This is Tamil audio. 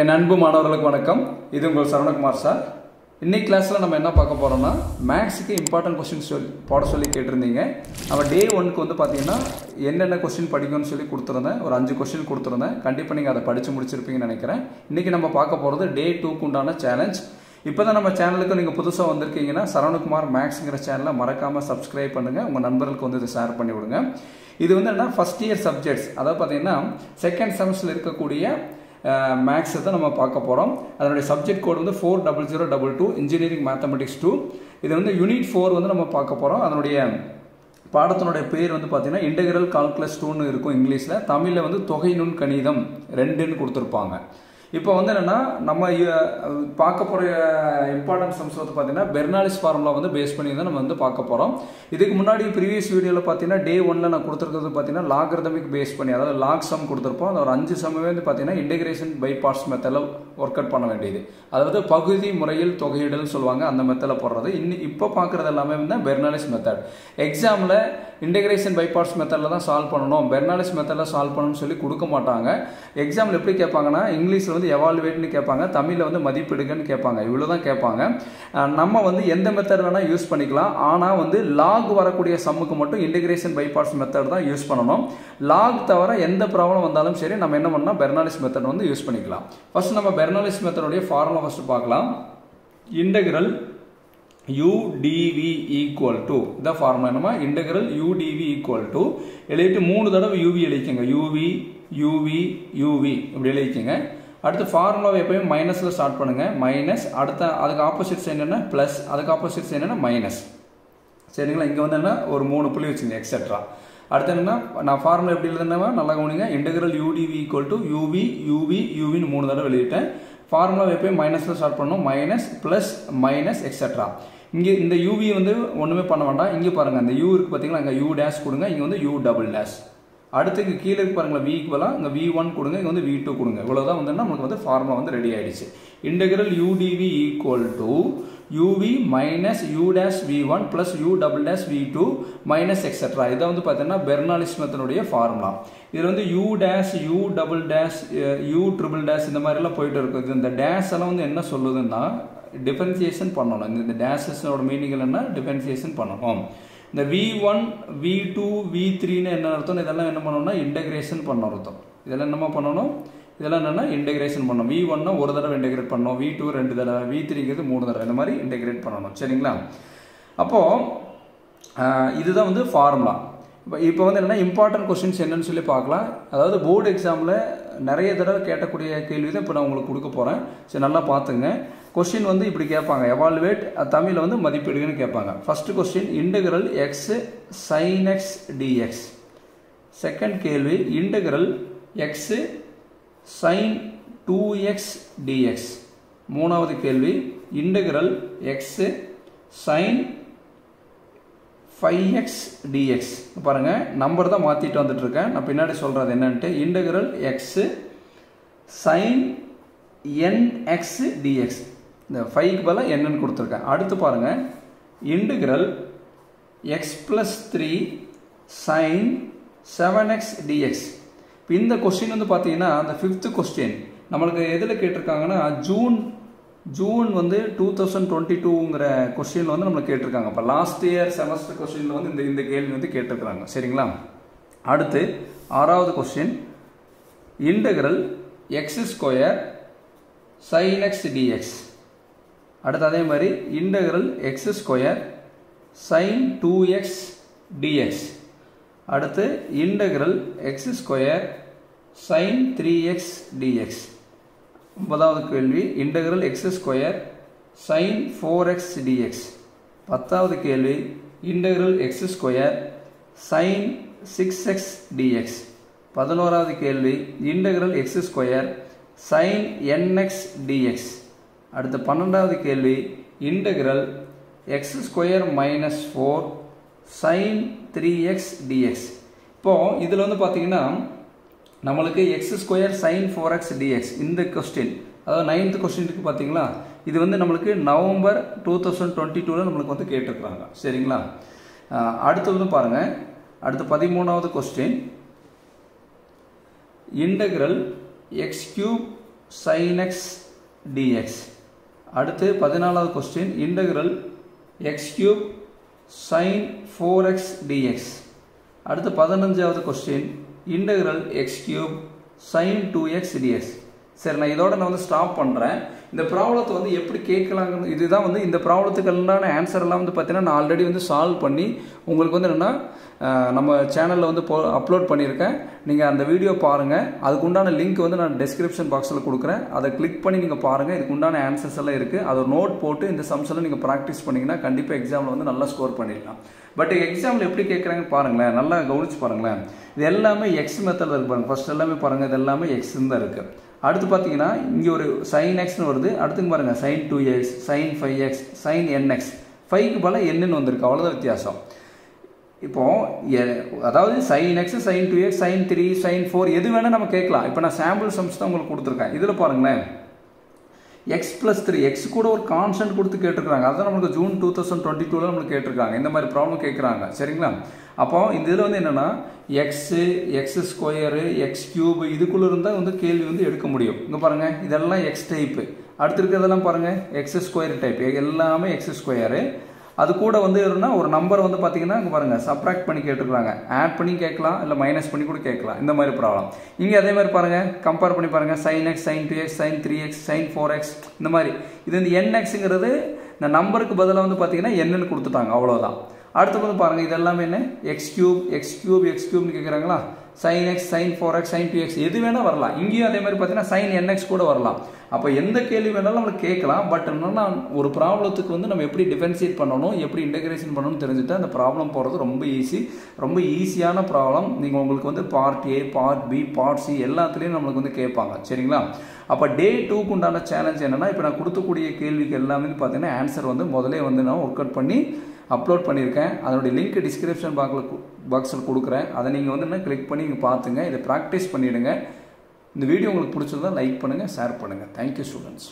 என் அன்பு மாணவர்களுக்கு வணக்கம். இது உங்கள் சரவணகுமார் சார். இன்னைக்கு கிளாஸில் நம்ம என்ன பார்க்க போகிறோம்னா மேக்ஸுக்கு இம்பார்ட்டன்ட் கொஸ்டின் சொல்லி போட சொல்லி கேட்டிருந்தீங்க. நம்ம டே ஒனுக்கு வந்து பார்த்தீங்கன்னா என்னென்ன கொஸ்டின் படிக்கணும்னு சொல்லி கொடுத்துருந்தேன். ஒரு அஞ்சு கொஸ்டின் கொடுத்துருந்தேன். கண்டிப்பாக நீங்கள் அதை படித்து முடிச்சிருப்பீங்கன்னு நினைக்கிறேன். இன்றைக்கி நம்ம பார்க்க போகிறது டே டூக்கு உண்டான சேலஞ்ச் இப்போ தான் நம்ம சேனலுக்கு நீங்கள் புதுசாக வந்திருக்கீங்கன்னா சரவணகுமார் மேக்ஸுங்கிற சேனலை மறக்காமல் சப்ஸ்கிரைப் பண்ணுங்கள் உங்கள் நண்பர்களுக்கு வந்து இதை ஷேர் பண்ணி விடுங்க இது வந்து என்ன ஃபஸ்ட் இயர் சப்ஜெக்ட்ஸ் அதாவது பார்த்தீங்கன்னா செகண்ட் செமஸ்டரில் இருக்கக்கூடிய மேக்ஸை தான் நம்ம பார்க்க போகிறோம் அதனுடைய சப்ஜெக்ட் கோட் வந்து four double zero double two engineering mathematics two இது வந்து யூனிட் ஃபோர் வந்து நம்ம பார்க்க போகிறோம் அதனுடைய பாடத்தினுடைய பேர் வந்து பார்த்தீங்கன்னா இன்டெகிரல் கால்குலஸ் டூன்னு இருக்கும் இங்கிலீஷில். தமிழில் வந்து தொகை நுண் கணிதம் ரெண்டுன்னு கொடுத்துருப்பாங்க. இப்போ வந்து என்னென்னா நம்ம பார்க்க போகிற இம்பார்ட்டன்ஸ் சம்ஸ் வந்து பார்த்தீங்கன்னா பெர்னாலிஸ் ஃபார்முலா வந்து பேஸ் பண்ணி தான் நம்ம வந்து பார்க்க போகிறோம் இதுக்கு முன்னாடி ப்ரீவியஸ் வீடியோவில் பார்த்தீங்கன்னா டே ஒன்ல நான் கொடுத்துருக்கிறது பார்த்தீங்கன்னா லாகர்தமிக் பேஸ் பண்ணி அதாவது லாக் சம் கொடுத்துருப்போம். அந்த ஒரு அஞ்சு சம்மே வந்து பார்த்தீங்கன்னா இன்டெகிரேஷன் பை பார்ட்ஸ் மெத்தடில் ஒர்க் அவுட் பண்ண வேண்டியது. அதாவது பகுதி முறையில் தொகையிடல்னு சொல்லுவாங்க அந்த மெத்தடில் போடுறது. இன்னும் இப்போ பார்க்குறது எல்லாமே வந்து பெர்னாலிஸ் மெத்தட் எக்ஸாமில் இன்டெகிரேஷன் பை பார்ட்ஸ் மெத்தடில் தான் சால்வ் பண்ணணும். பெர்னாலிஸ் மெத்தடில் சால்வ் பண்ணணும்னு சொல்லி கொடுக்க மாட்டாங்க. எக்ஸாமில் எப்படி கேட்பாங்கன்னா இங்கிலீஷில் வந்து எவால்வேட்னு கேட்பாங்க தமிழில் வந்து மதிப்பிடுங்கன்னு கேட்பாங்க. இவ்வளோ தான் கேட்பாங்க நம்ம வந்து எந்த மெத்தட் வேணால் யூஸ் பண்ணிக்கலாம். ஆனால் வந்து லாக் வரக்கூடிய சம்முக்கு மட்டும் இன்டெகிரேஷன் பைபாஸ் மெத்தட் தான் யூஸ் பண்ணணும். லாக் தவிர எந்த ப்ராப்ளம் வந்தாலும் சரி நம்ம என்ன பண்ணால் பெர்னாலிஸ் மெத்தட் வந்து யூஸ் பண்ணிக்கலாம். ஃபர்ஸ்ட் நம்ம பெர்னாலிஸ் மெத்தடுடைய ஃபார்முலா ஃபர்ஸ்ட் பார்க்கலாம். இன்டெகிரல் udv ஈக்குவல் டு இதான் ஃபார்முலா என்னமா இன்டெகிரல் udv ஈக்குவல் டு எழுதிட்டு மூணு தடவை uv எழுதிக்கங்க. Uv uv uv இப்படி எழுதிக்கங்க. அடுத்து ஃபார்முலாவை எப்பயும் மைனஸில் ஸ்டார்ட் பண்ணுங்கள் மைனஸ் அடுத்த அதுக்கு ஆப்போசிட்ஸ் என்னென்னா ப்ளஸ் அதுக்கு ஆப்போசிட்ஸ் என்னென்னா மைனஸ் சரிங்களா? இங்கே வந்து என்ன? ஒரு மூணு புள்ளி வச்சுங்க எக்ஸட்ரா அடுத்து என்னன்னா நான் ஃபார்முலா எப்படி எழுதுனா நல்லா கவனிங்க. Integral u d v equal to u v u v யூவின்னு மூணு தடவை எழுதிட்டேன். ஃபார்முலா எப்பயும் மைனஸில் ஸ்டார்ட் பண்ணணும். மைனஸ் ப்ளஸ் மைனஸ் எக்ஸட்ரா இங்கே இந்த யூவி வந்து ஒன்றுமே பண்ண வேண்டாம். இங்கே பாருங்கள் அந்த யூ இருக்குது பார்த்தீங்களா இங்கே யூ டேஷ் கொடுங்க. இங்கே வந்து யூ டபுள் டேஷ் அடுத்துக்கு கீழே இருக்கு பாருங்களா விக்கு இங்கே வி ஒன் கொடுங்க இங்கே வந்து வி டூ கொடுங்க. இவ்வளோதான் வந்து நமக்கு வந்து ஃபார்முலா வந்து ரெடி ஆகிடுச்சு integral u d v equal to u v minus u dash v one plus u double dash v two minus etcetera இதை வந்து பார்த்தீங்கன்னா பெர்னாலிஸ்மத்தினுடைய ஃபார்முலா இதில் வந்து u dash u double dash u triple dash இந்த மாதிரிலாம் போயிட்டு இருக்குது இந்த டேஷ் எல்லாம் வந்து என்ன சொல்லுதுன்னா டிஃபரன்சியேஷன் பண்ணணும். இந்த டேஷஸோட மீனிங் என்ன டிஃபரன்சியேஷன் பண்ணணும். இந்த v one v two v த்ரீன்னு என்ன அர்த்தம்? இதெல்லாம் என்ன பண்ணணும்னா இன்டகிரேஷன் பண்ண அர்த்தம். இதெல்லாம் என்னமா பண்ணணும்? இதெல்லாம் என்னென்னா இன்டெகிரேஷன் பண்ணணும். வி ஒன்னா ஒரு தடவை இன்டெகிரேட் பண்ணணும். வி டூ ரெண்டு தடவை வி த்ரீங்கிறது மூணு தடவை. இந்த மாதிரி இன்டெகிரேட் பண்ணணும். சரிங்களா? அப்போது இதுதான் வந்து ஃபார்முலா இப்போ இப்போ வந்து என்னென்னா இம்பார்ட்டன்ட் கொஸ்டின்ஸ் என்னன்னு சொல்லி பார்க்கலாம். அதாவது போர்டு எக்ஸாமில் நிறைய தடவை கேட்டக்கூடிய கேள்வி தான் இப்போ நான் உங்களுக்கு கொடுக்க போகிறேன் சரி நல்லா பார்த்துங்க. கொஸ்டின் வந்து இப்படி கேட்பாங்க. எவால்வேட் தமிழில் வந்து மதிப்பீடுன்னு கேட்பாங்க. First question integral x sine x d x second கேள்வி integral x sine two x d x மூணாவது கேள்வி integral x sine five x d x பாருங்கள் நம்பர் தான் மாற்றிட்டு வந்துட்டு இருக்கேன் நான் பின்னாடி சொல்கிறது என்னன்ட்டு integral x sine n x d x இந்த ஃபைவ்க்கு பதிலாக என்னன்னு கொடுத்துருக்கேன். அடுத்து பாருங்கள் integral x plus three sine seven x d x இப்போ இந்த கொஸ்டின் வந்து பார்த்தீங்கன்னா அந்த ஃபிஃப்த்து கொஸ்டின் நம்மளுக்கு எதில் கேட்டிருக்காங்கன்னா ஜூன் ஜூன் வந்து டூ தௌசண்ட் டுவெண்ட்டி டூங்கிற கொஸ்டின் வந்து நம்மளுக்கு கேட்டிருக்காங்க. இப்போ லாஸ்ட் இயர் செமஸ்டர் கொஸ்டினில் வந்து இந்த இந்த கேள்வி வந்து கேட்டிருக்கிறாங்க. சரிங்களா? அடுத்து ஆறாவது question integral x square sine x d x அடுத்து அதே மாதிரி integral x square sine two x d x அடுத்து integral x square sine three x d x ஒன்பதாவது கேள்வி integral x square sine four x d x பத்தாவது கேள்வி integral x square sine six x d x பதினோராவது கேள்வி integral x square sine n x d x அடுத்த பன்னெண்டாவது கேள்வி integral x square minus four sine three x d x இப்போது இதில் வந்து பார்த்தீங்கன்னா நம்மளுக்கு x square sine four x d x இந்த கொஸ்டின் அதாவது நைன்த் கொஸ்டினுக்கு பார்த்தீங்களா இது வந்து நம்மளுக்கு நவம்பர் டூ தௌசண்ட் டுவெண்ட்டி டூவில் நம்மளுக்கு வந்து கேட்டிருக்கிறாங்க. சரிங்களா? அடுத்து வந்து பாருங்கள் அடுத்து பதிமூணாவது question integral x cube sine x d x அடுத்து பதினாலாவது question integral x cube sine four x d x அடுத்து பதினஞ்சாவது question integral x cube sine two x d x சரி நான் இதோட நான் வந்து ஸ்டாப் பண்ணுறேன் இந்த ப்ராப்ளத்தை வந்து எப்படி கேட்கலாங்கன்னு இதுதான் வந்து இந்த ப்ராப்ளத்துக்கெல்லாம் ஆன்சர் எல்லாம் வந்து பார்த்தீங்கன்னா நான் ஆல்ரெடி வந்து சால்வ் பண்ணி உங்களுக்கு வந்து என்னென்னா நம்ம சேனலில் வந்து போ அப்லோட் பண்ணியிருக்கேன். நீங்கள் அந்த வீடியோ பாருங்கள் அதுக்குண்டான லிங்க் வந்து நான் டிஸ்கிரிப்ஷன் பாக்ஸில் கொடுக்குறேன். அதை கிளிக் பண்ணி நீங்கள் பாருங்கள் இதுக்கு உண்டான ஆன்சர்ஸ் எல்லாம் இருக்குது அதை நோட் போட்டு இந்த சம்ஸ்லாம் நீங்கள் ப்ராக்டிஸ் பண்ணிங்கன்னா கண்டிப்பாக எக்ஸாமில் வந்து நல்லா ஸ்கோர் பண்ணிடலாம். பட் எக்ஸாமில் எப்படி கேட்குறாங்கன்னு பாருங்களேன். நல்லா கவனிச்சு பாருங்களேன். இது எல்லாமே எக்ஸ் மெத்தடில் இருக்கு பாருங்கள் ஃபஸ்ட் எல்லாமே பாருங்கள் இது எல்லாமே எக்ஸ் தான் இருக்குது அடுத்து பார்த்தீங்கன்னா இங்கே ஒரு சைன் எக்ஸ்னு வருது. அடுத்துங்க பாருங்கள் sine two x sine five x sine n x ஃபைவ்க்கு பல என்னன்னு வந்திருக்கு. அவ்வளோதான் வித்தியாசம். இப்போது அதாவது sine x sine two x sine three sine four எது வேணால் நம்ம கேட்கலாம். இப்போ நான் சாம்பிள் சம்ஸ் தான் உங்களுக்கு கொடுத்துருக்கேன். இதில் பாருங்களேன். எக்ஸ் ப்ளஸ் த்ரீ எக்ஸ் கூட ஒரு கான்ஸ்டன்ட் கொடுத்து கேட்டிருக்காங்க அதான் நம்மளுக்கு ஜூன் டூ தௌசண்ட் டுவெண்ட்டி டூவில் நம்மளுக்கு கேட்டிருக்காங்க. இந்த மாதிரி ப்ராப்ளம் கேட்குறாங்க. சரிங்களா? அப்போ இந்த இதில் வந்து என்னென்னா x x square x cube இதுக்குள்ளே இருந்தால் வந்து கேள்வி வந்து எடுக்க முடியும். இங்கே பாருங்கள் இதெல்லாம் எக்ஸ் டைப்பு அடுத்து இருக்கிறதெல்லாம் பாருங்கள் எக்ஸ் ஸ்கொயர் டைப் எல்லாமே எக்ஸ் ஸ்கொயரு அது கூட வந்து என்னன்னா ஒரு நம்பர் வந்து பார்த்தீங்கன்னா இங்கே பாருங்கள் சப்ராக்ட் பண்ணி கேட்டுருக்காங்க ஆட் பண்ணி கேட்கலாம் இல்லை மைனஸ் பண்ணி கூட கேட்கலாம். இந்த மாதிரி ப்ராப்ளம் இங்கே அதே மாதிரி பாருங்கள் கம்பேர் பண்ணி பாருங்கள் sine x sine two x sine three x sine four x இந்த மாதிரி. இது வந்து என் எக்ஸுங்கிறது இந்த நம்பருக்கு பதிலாக வந்து பார்த்தீங்கன்னா என்னன்னு கொடுத்துட்டாங்க அவ்வளோதான் அடுத்து வந்து பாருங்கள் இதெல்லாமே என்ன? X cube x cube x கியூப்னு கேட்குறாங்களா sine x sine four x sine two x எது வேணால் வரலாம். இங்கேயும் அதே மாதிரி பார்த்தீங்கன்னா சைன் என்எக்ஸ் கூட வரலாம். அப்போ எந்த கேள்வி வேணாலும் நம்மளுக்கு கேட்கலாம். பட் என்னன்னா ஒரு ப்ராப்ளத்துக்கு வந்து நம்ம எப்படி டிஃபென்சியேட் பண்ணணும் எப்படி இன்டகிரேஷன் பண்ணணும்னு தெரிஞ்சுட்டு அந்த ப்ராப்ளம் போகிறது ரொம்ப ஈஸி ரொம்ப ஈஸியான ப்ராப்ளம் நீங்கள் உங்களுக்கு வந்து part A part B part C எல்லாத்துலேயும் நம்மளுக்கு வந்து கேட்பாங்க. சரிங்களா? அப்போ டே டூக்கு உண்டான சேலஞ்ச் என்னென்னா இப்போ நான் கொடுக்கக்கூடிய கேள்விக்கு எல்லாமே பார்த்தீங்கன்னா ஆன்சர் வந்து முதலே வந்து நான் ஒர்க் அவுட் பண்ணி அப்லோட் பண்ணியிருக்கேன். அதனுடைய லிங்க் டிஸ்கிரிப்ஷன் பாக்ஸில் பாக்ஸில் கொடுக்குறேன். அதை நீங்கள் வந்து என்ன கிளிக் பண்ணி இங்கே பார்த்துங்க. இதை ப்ராக்டிஸ் பண்ணிவிடுங்க இந்த வீடியோ உங்களுக்கு பிடிச்சிருந்தால் லைக் பண்ணுங்கள் ஷேர் பண்ணுங்கள் தேங்க்யூ ஸ்டூடெண்ட்ஸ்